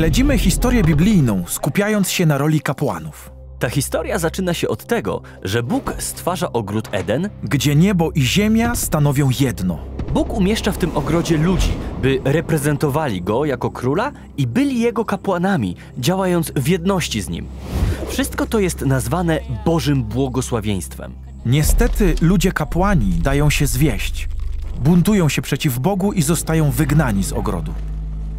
Śledzimy historię biblijną, skupiając się na roli kapłanów, Ta historia zaczyna się od tego, że Bóg stwarza ogród Eden. gdzie niebo i ziemia stanowią jedno. Bóg umieszcza w tym ogrodzie ludzi, by reprezentowali go jako króla i byli jego kapłanami, działając w jedności z nim. Wszystko to jest nazwane Bożym błogosławieństwem. Niestety ludzie kapłani dają się zwieść. Buntują się przeciw Bogu i zostają wygnani z ogrodu.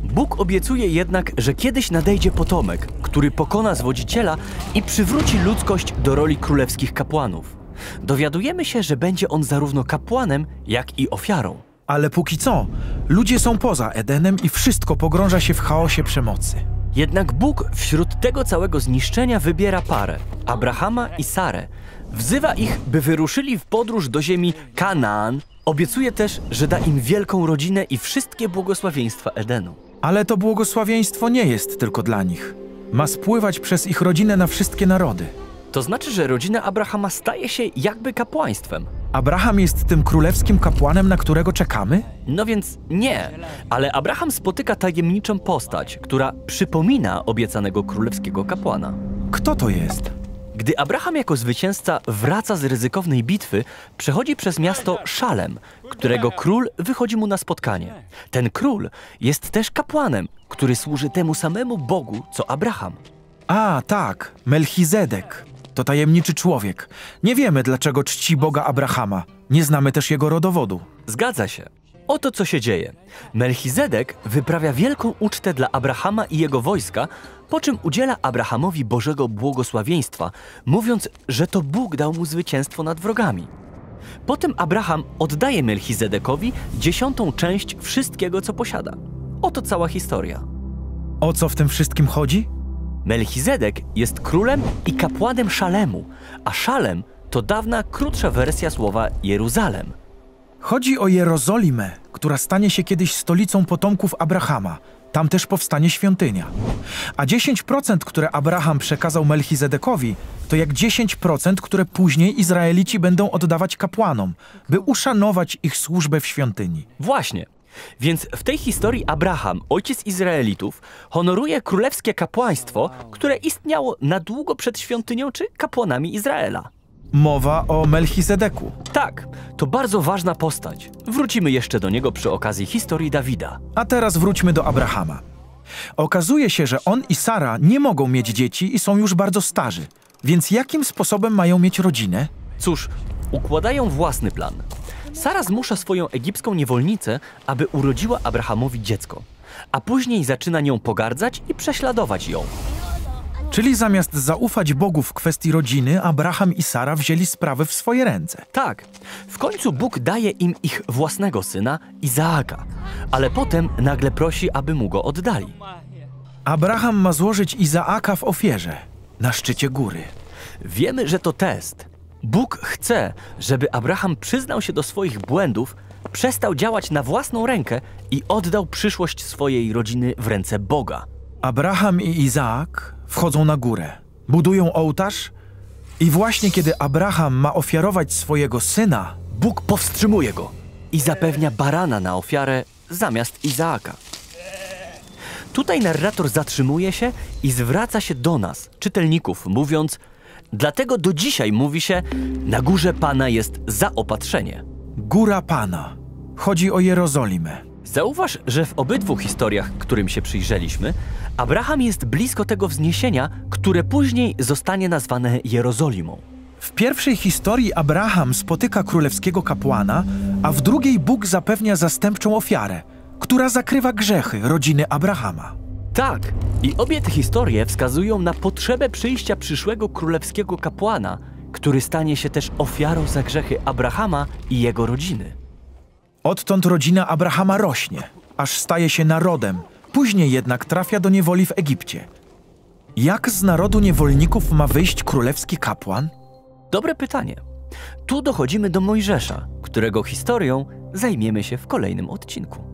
Bóg obiecuje jednak, że kiedyś nadejdzie potomek, który pokona zwodziciela i przywróci ludzkość do roli królewskich kapłanów. Dowiadujemy się, że będzie on zarówno kapłanem, jak i ofiarą. Ale póki co, ludzie są poza Edenem i wszystko pogrąża się w chaosie przemocy. Jednak Bóg wśród tego całego zniszczenia wybiera parę Abrahama i Sarę. Wzywa ich, by wyruszyli w podróż do ziemi Kanaan. Obiecuje też, że da im wielką rodzinę i wszystkie błogosławieństwa Edenu. Ale to błogosławieństwo nie jest tylko dla nich. Ma spływać przez ich rodzinę na wszystkie narody. To znaczy, że rodzina Abrahama staje się jakby kapłaństwem. Abraham jest tym królewskim kapłanem, na którego czekamy? No więc nie, ale Abraham spotyka tajemniczą postać, która przypomina obiecanego królewskiego kapłana. Kto to jest? Gdy Abraham jako zwycięzca wraca z ryzykownej bitwy, przechodzi przez miasto Szalem, którego król wychodzi mu na spotkanie. Ten król jest też kapłanem, który służy temu samemu Bogu, co Abraham. A, tak, Melchizedek. To tajemniczy człowiek. Nie wiemy, dlaczego czci Boga Abrahama. Nie znamy też jego rodowodu. Zgadza się. Oto co się dzieje. Melchizedek wyprawia wielką ucztę dla Abrahama i jego wojska, po czym udziela Abrahamowi Bożego błogosławieństwa, mówiąc, że to Bóg dał mu zwycięstwo nad wrogami. Potem Abraham oddaje Melchizedekowi dziesiątą część wszystkiego, co posiada. Oto cała historia. O co w tym wszystkim chodzi? Melchizedek jest królem i kapłanem Szalemu, a Szalem to dawna, krótsza wersja słowa Jeruzalem. Chodzi o Jerozolimę, która stanie się kiedyś stolicą potomków Abrahama. Tam też powstanie świątynia. A 10%, które Abraham przekazał Melchizedekowi, to jak 10%, które później Izraelici będą oddawać kapłanom, by uszanować ich służbę w świątyni. Właśnie. Więc w tej historii Abraham, ojciec Izraelitów, honoruje królewskie kapłaństwo, które istniało na długo przed świątynią czy kapłanami Izraela. Mowa o Melchizedeku. Tak, to bardzo ważna postać. Wrócimy jeszcze do niego przy okazji historii Dawida. A teraz wróćmy do Abrahama. Okazuje się, że on i Sara nie mogą mieć dzieci i są już bardzo starzy. Więc jakim sposobem mają mieć rodzinę? Cóż, układają własny plan. Sara zmusza swoją egipską niewolnicę, aby urodziła Abrahamowi dziecko, a później zaczyna nią pogardzać i prześladować ją. Czyli zamiast zaufać Bogu w kwestii rodziny, Abraham i Sara wzięli sprawę w swoje ręce. Tak, w końcu Bóg daje im ich własnego syna, Izaaka, ale potem nagle prosi, aby mu go oddali. Abraham ma złożyć Izaaka w ofierze na szczycie góry. Wiemy, że to test. Bóg chce, żeby Abraham przyznał się do swoich błędów, przestał działać na własną rękę i oddał przyszłość swojej rodziny w ręce Boga. Abraham i Izaak wchodzą na górę, budują ołtarz i właśnie kiedy Abraham ma ofiarować swojego syna, Bóg powstrzymuje go i zapewnia barana na ofiarę zamiast Izaaka. Tutaj narrator zatrzymuje się i zwraca się do nas, czytelników, mówiąc: Dlatego do dzisiaj mówi się, na górze Pana jest zaopatrzenie. góra Pana. Chodzi o Jerozolimę. Zauważ, że w obydwu historiach, którym się przyjrzeliśmy, Abraham jest blisko tego wzniesienia, które później zostanie nazwane Jerozolimą. W pierwszej historii Abraham spotyka królewskiego kapłana, a w drugiej Bóg zapewnia zastępczą ofiarę, która zakrywa grzechy rodziny Abrahama. Tak, i obie te historie wskazują na potrzebę przyjścia przyszłego królewskiego kapłana, który stanie się też ofiarą za grzechy Abrahama i jego rodziny. Odtąd rodzina Abrahama rośnie, aż staje się narodem, później jednak trafia do niewoli w Egipcie. Jak z narodu niewolników ma wyjść królewski kapłan? Dobre pytanie. Tu dochodzimy do Mojżesza, którego historią zajmiemy się w kolejnym odcinku.